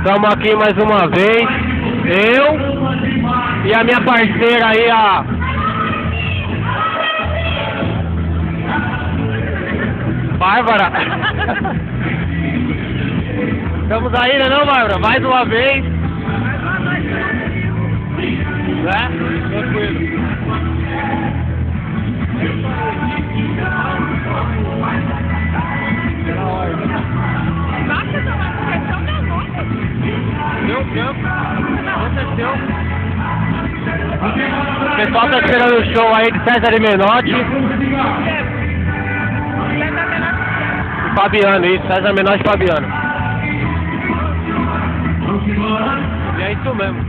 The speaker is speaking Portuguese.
Estamos aqui mais uma vez. Eu e a minha parceira aí, a. Bárbara. Estamos aí, né não, Bárbara? Mais uma vez. Aconteceu. O pessoal tá esperando o show aí de César e Menotti. E Fabiano, isso. César Menotti e Fabiano. E é isso mesmo.